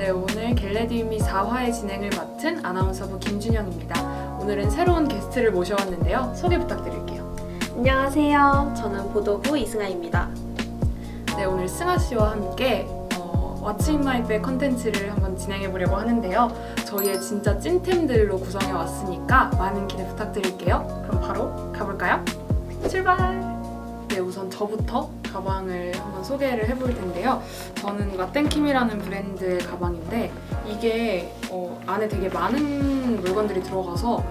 네, 오늘 Get Ready Me 4화의 진행을 맡은 아나운서부 김준영입니다. 오늘은 새로운 게스트를 모셔왔는데요. 소개 부탁드릴게요. 안녕하세요. 저는 보도부 이승아입니다. 네, 오늘 승아 씨와 함께 어, What's in my bag 컨텐츠를 한번 진행해 보려고 하는데요. 저희의 진짜 찐템들로 구성해 왔으니까 많은 기대 부탁드릴게요. 그럼 바로 가볼까요? 출발! 네, 우선 저부터 가방을 한번 소개를 해볼 텐데요. 저는 라땡킴이라는 브랜드 가방인데 이게 어, 안에 되게 많은 물건들이 들어가서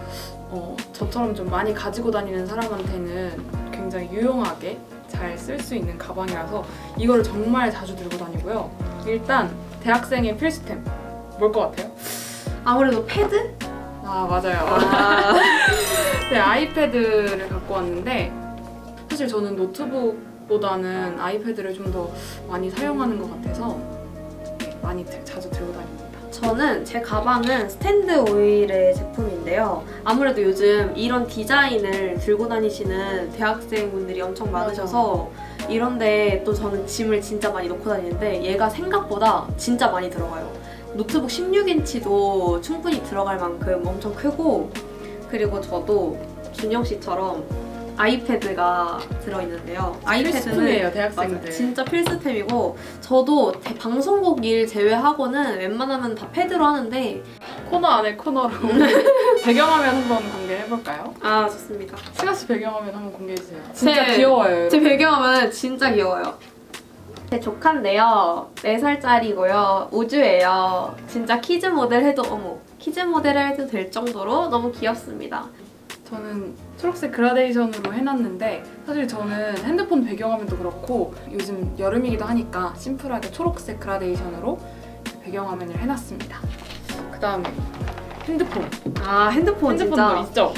어, 저처럼 좀 많이 가지고 다니는 사람한테는 굉장히 유용하게 잘 쓸 수 있는 가방이라서 이거를 정말 자주 들고 다니고요. 일단 대학생의 필수템 뭘 것 같아요? 아무래도 패드? 아 맞아요. 아, 네, 아이패드를 갖고 왔는데 사실 저는 노트북 보다는 아이패드를 좀 더 많이 사용하는 것 같아서 네, 많이 들- 자주 들고 다닙니다. 저는 제 가방은 스탠드 오일의 제품인데요. 아무래도 요즘 이런 디자인을 들고 다니시는 대학생분들이 엄청 많으셔서 이런데 또 저는 짐을 진짜 많이 넣고 다니는데 얘가 생각보다 진짜 많이 들어가요. 노트북 16인치도 충분히 들어갈 만큼 엄청 크고 그리고 저도 준영 씨처럼 아이패드가 들어있는데요. 아이패드는 필수품이에요, 맞아, 대학생들. 진짜 필수템이고 저도 대- 방송국 일 제외하고는 웬만하면 다 패드로 하는데 코너 안에 코너로 배경화면 한번 공개해볼까요? 아 좋습니다. 승아 씨 배경화면 한번 공개해주세요. 진짜 제- 귀여워요. 제 배경화면 진짜 귀여워요. 제 조카인데요. 4살짜리고요. 우주예요. 진짜 키즈 모델 해도 어머 키즈 모델 해도 될 정도로 너무 귀엽습니다. 저는 초록색 그라데이션으로 해놨는데 사실 저는 핸드폰 배경화면도 그렇고 요즘 여름이기도 하니까 심플하게 초록색 그라데이션으로 배경화면을 해놨습니다. 그 다음에 핸드폰. 아 핸드폰 핸드폰도 있죠?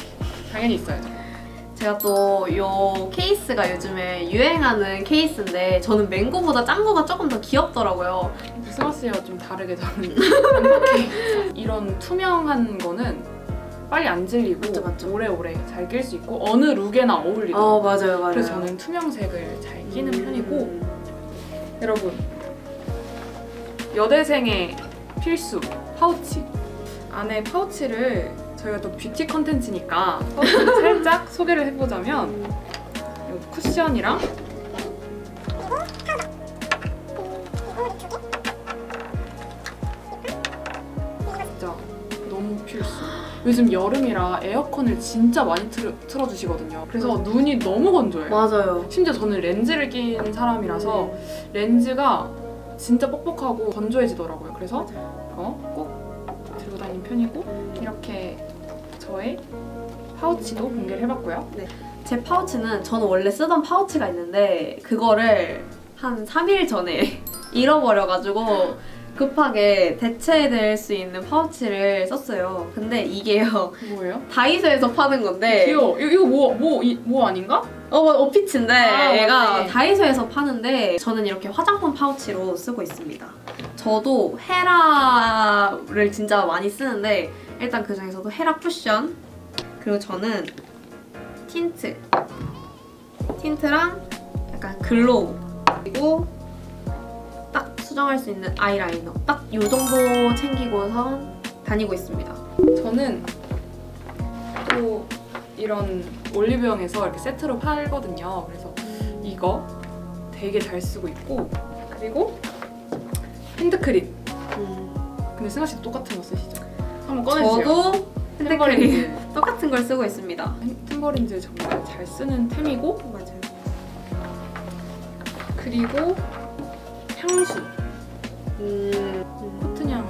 당연히 있어야죠. 제가 또 요 케이스가 요즘에 유행하는 케이스인데 저는 맹고보다 짠 거가 조금 더 귀엽더라고요. 씨와 좀 다르게 저는 이런 투명한 거는 빨리 안 질리고 맞죠, 맞죠. 오래오래 잘 낄 수 있고 어느 룩에나 어울리고 어 맞아요 맞아요. 그래서 저는 투명색을 잘 끼는 음. 편이고 여러분 여대생의 필수 파우치 안에 파우치를 저희가 또 뷰티 컨텐츠니까 살짝 소개를 해보자면 요 쿠션이랑 요즘 여름이라 에어컨을 진짜 많이 틀, 틀어주시거든요 그래서 눈이 너무 건조해요 맞아요. 심지어 저는 렌즈를 낀 사람이라서 렌즈가 진짜 뻑뻑하고 건조해지더라고요. 그래서 이거 꼭 들고 다니는 편이고 이렇게 저의 파우치도 공개를 해봤고요. 제 파우치는 저는 원래 쓰던 파우치가 있는데 그거를 한 3일 전에 잃어버려가지고 급하게 대체될 수 있는 파우치를 썼어요. 근데 이게요 뭐예요? 다이소에서 파는 건데 귀여워. 이거, 이거 뭐, 뭐, 이, 뭐 아닌가? 어 어피치인데 아, 얘가 맞네. 다이소에서 파는데 저는 이렇게 화장품 파우치로 쓰고 있습니다. 저도 헤라를 진짜 많이 쓰는데 일단 그 중에서도 헤라 쿠션 그리고 저는 틴트 틴트랑 약간 glow 그리고 딱 수정할 수 있는 아이라이너 딱요 정도 챙기고선 다니고 있습니다. 저는 또 이런 올리브영에서 이렇게 세트로 팔거든요. 그래서 이거 되게 잘 쓰고 있고 그리고 핸드크림. 근데 승아 씨도 똑같은 거 쓰시죠? 한번 꺼내주세요. 저도 핸드크림. 똑같은 걸 쓰고 있습니다. 템버린즈 정말 잘 쓰는 템이고 맞아요. 그리고 향수 음, 코튼향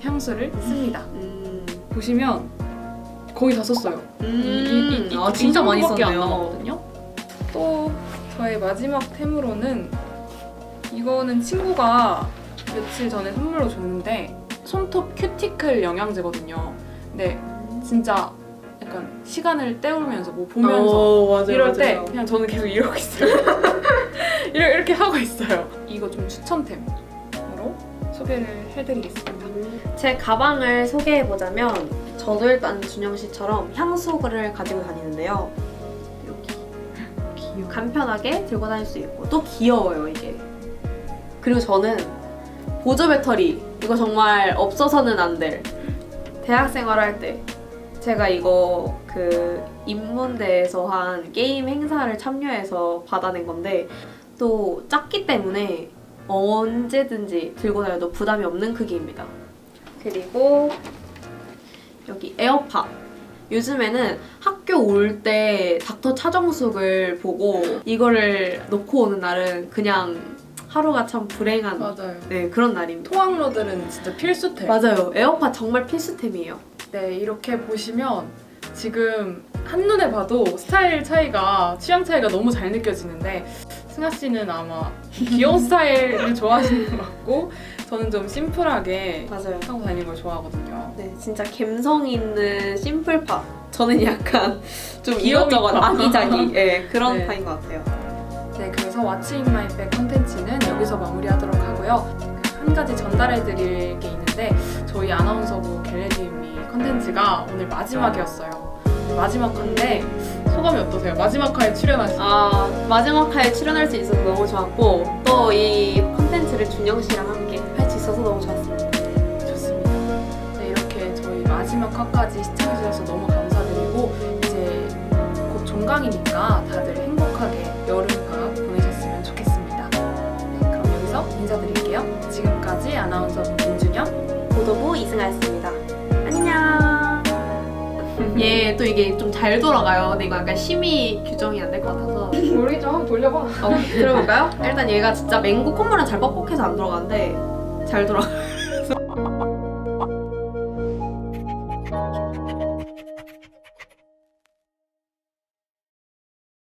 향수를 씁니다. 음, 보시면 거의 다 썼어요. 이- 이- 이- 아이 진짜 많이 썼네요. 또 저의 마지막 템으로는 이거는 친구가 며칠 전에 선물로 줬는데 손톱 큐티클 영양제거든요. 근데 진짜 약간 시간을 때우면서 뭐 보면서 어, 맞아요, 이럴 때 맞아요. 그냥 저는 계속 이러고 있어요. 이렇게, 하고 있어요. 이거 좀 추천템으로 소개를 해드리겠습니다. 제 가방을 소개해 보자면 저도 일단 준영 씨처럼 향수를 가지고 다니는데요. 귀여워. 간편하게 들고 다닐 수 있고 또 귀여워요 이게. 그리고 저는 보조 배터리 이거 정말 없어서는 안 될. 대학 생활할 때 제가 이거 그 인문대에서 한 게임 행사를 참여해서 받아낸 건데 또 작기 때문에 언제든지 들고 다녀도 부담이 없는 크기입니다. 그리고 여기 에어팟. 요즘에는 학교 올 때 닥터 차정숙을 보고 이거를 놓고 오는 날은 그냥 하루가 참 불행한 맞아요. 네, 그런 날입니다. 통학러들은 진짜 필수템. 맞아요. 에어팟 정말 필수템이에요. 네, 이렇게 보시면 지금 한눈에 봐도 스타일 차이가, 취향 차이가 너무 잘 느껴지는데 승아 씨는 아마 귀여운 스타일을 좋아하시는 것 같고 저는 좀 심플하게 맞아요. 하고 다니는 걸 좋아하거든요. 네, 진짜 감성 있는 심플파. 저는 약간 좀 이것저것 파. 아기자기 예, 그런 네. 파인 것 같아요. 네, 그래서 What's in my bag 컨텐츠는 여기서 마무리하도록 하고요. 한 가지 전달해 드릴 게 있는데 저희 아나운서부 Get Ready With Me 컨텐츠가 오늘 마지막이었어요. 마지막 화인데 소감이 어떠세요? 마지막 화에 출연하신 아 마지막 화에 출연할 수 있어서 너무 좋았고 또 이 콘텐츠를 준영 씨랑 함께 할 수 있어서 너무 좋았습니다. 좋습니다. 네, 이렇게 저희 마지막 화까지 시청해주셔서 너무 감사드리고 이제 곧 종강이니까 다들 행복하게 여름방학 보내셨으면 좋겠습니다. 네, 그럼 여기서 인사드릴게요. 지금까지 아나운서 김준영 보도부 이승아였습니다. 안녕. 얘 또 이게 좀 잘 돌아가요. 근데 이거 약간 심의 규정이 안 될 것 같아서. 우리 좀 한번 돌려봐. 어, 들어볼까요? 일단 얘가 진짜 맹구 콧물은 잘 뻑뻑해서 안 돌아가는데 잘 돌아가.